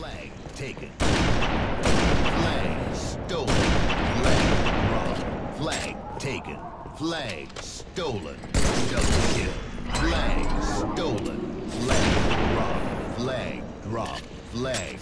Flag taken. Flag stolen. Flag dropped. Flag taken. Flag stolen. Double kill. Flag stolen. Flag dropped. Flag dropped. Flag